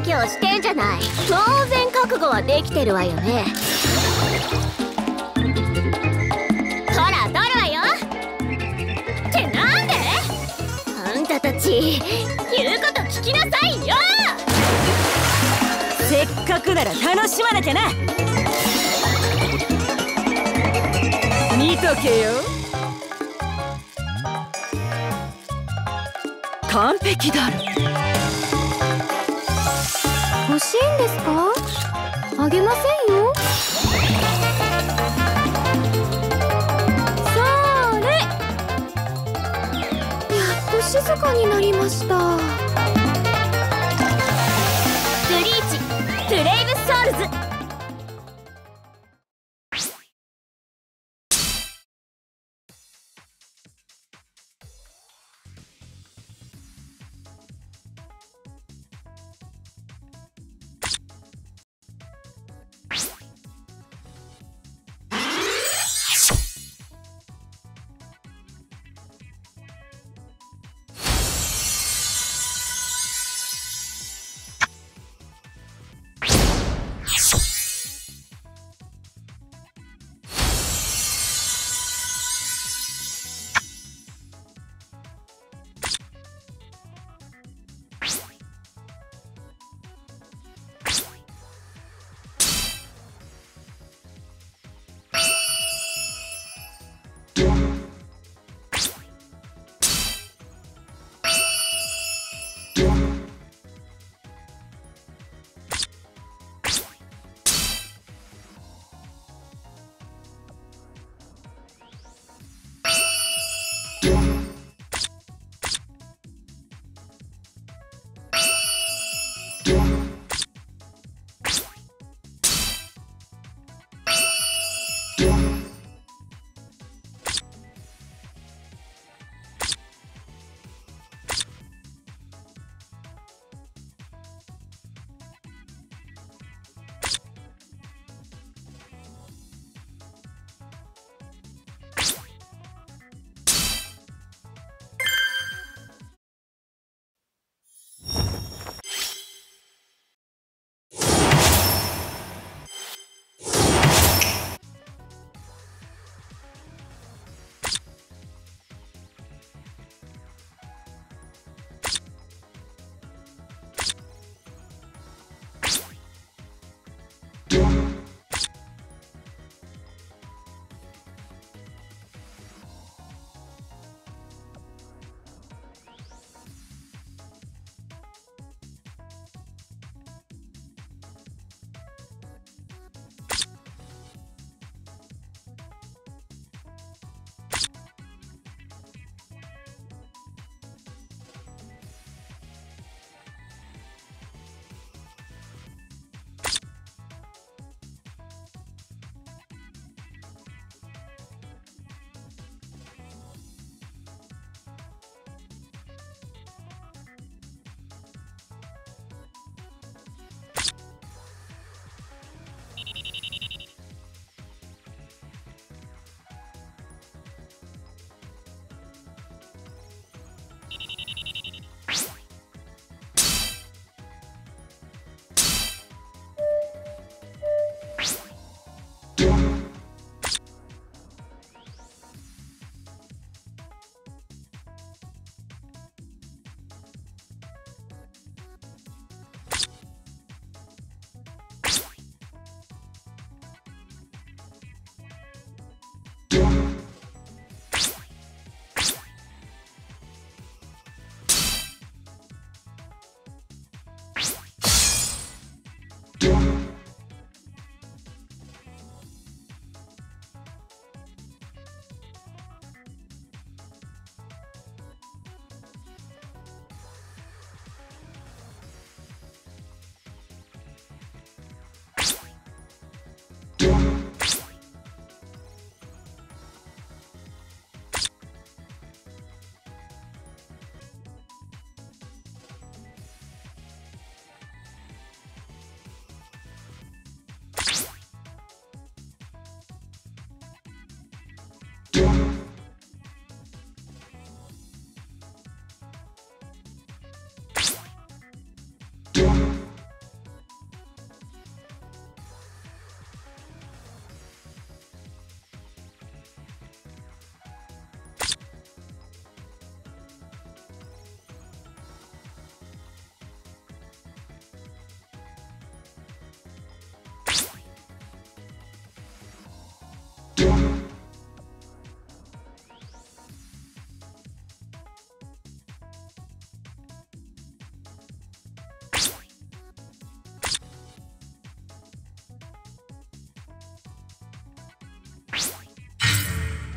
強してんじゃない。当然覚悟はできてるわよね。ほら取るわよ。ってなんで？あんたたち言うこと聞きなさいよ。せっかくなら楽しまなきゃな。見とけよ。完璧だろ。欲しいんですか？あげませんよ。それ。やっと静かになりました。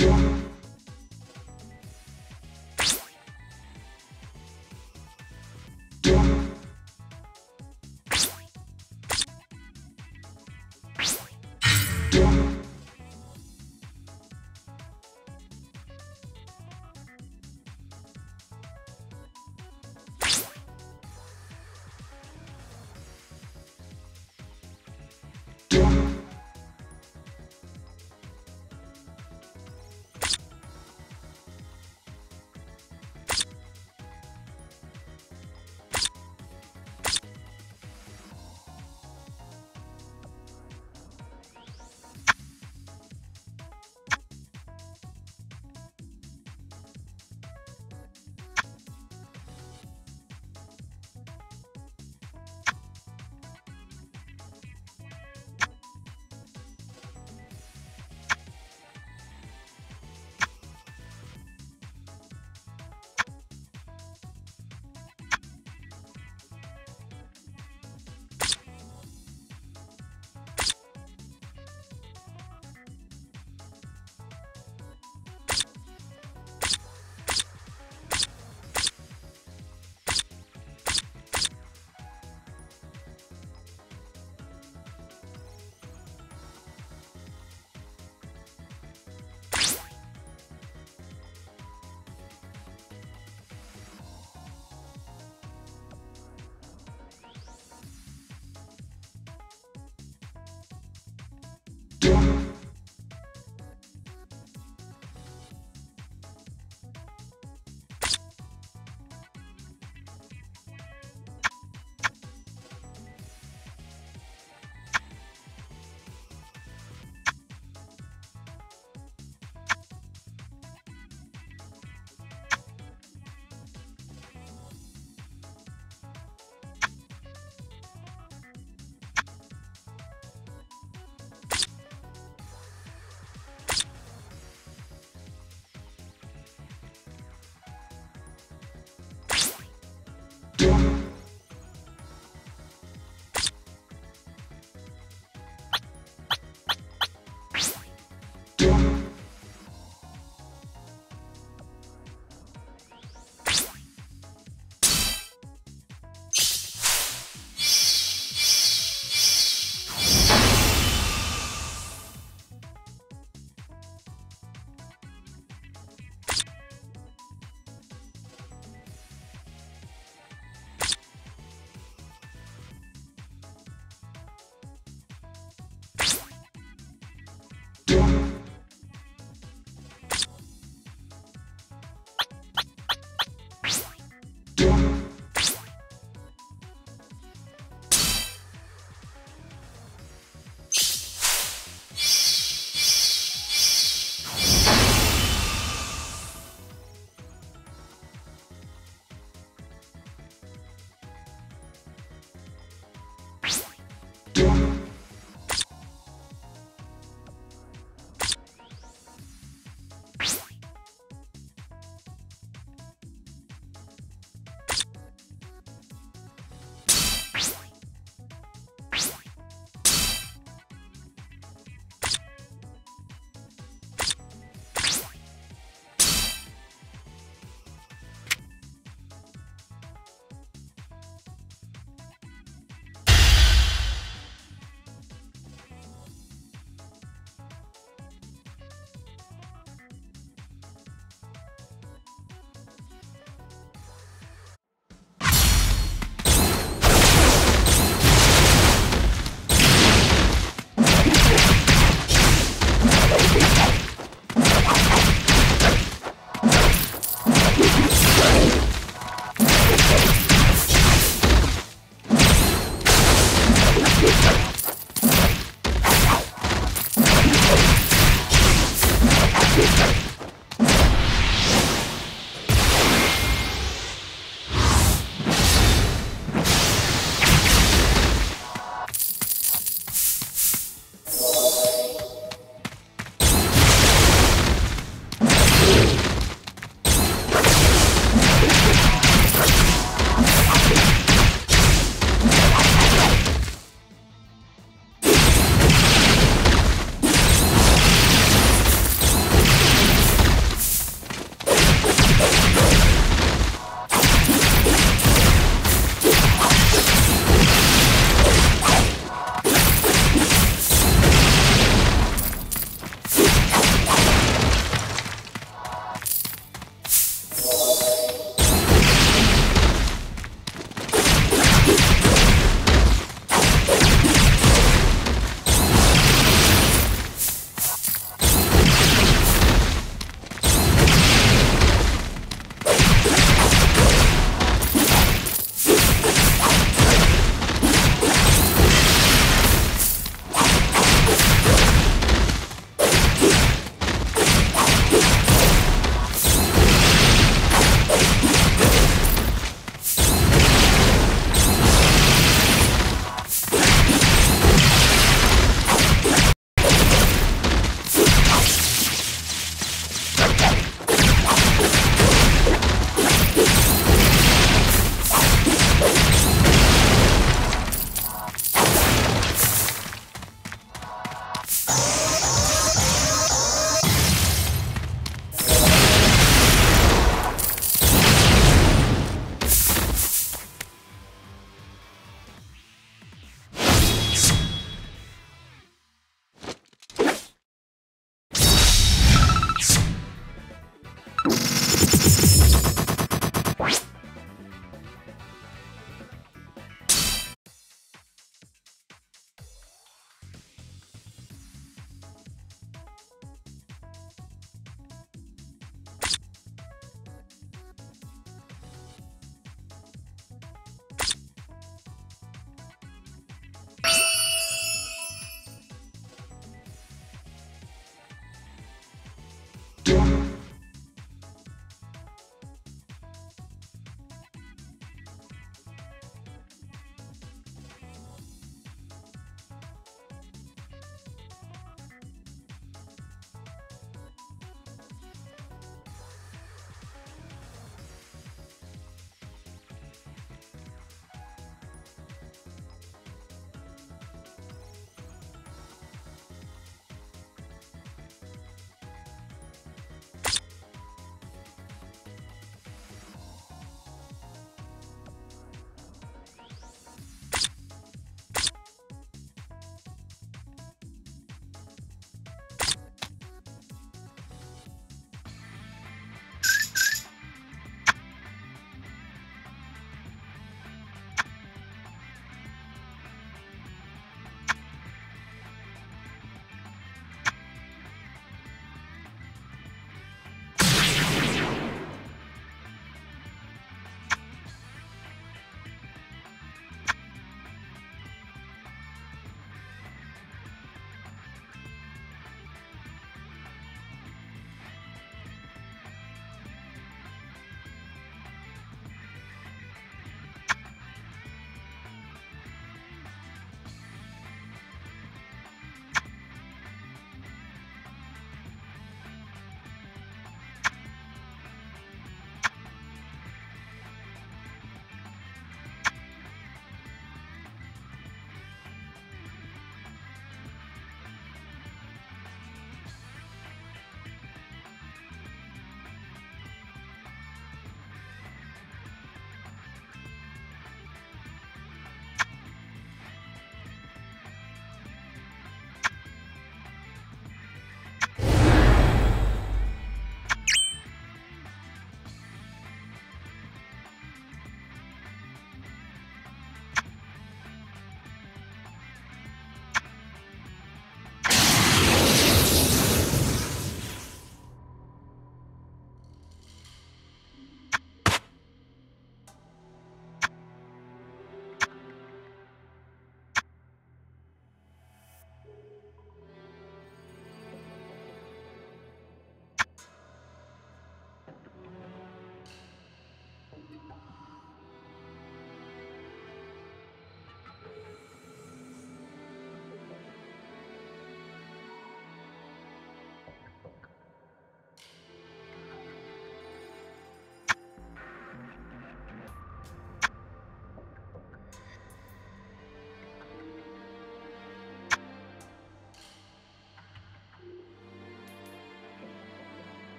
Thank you.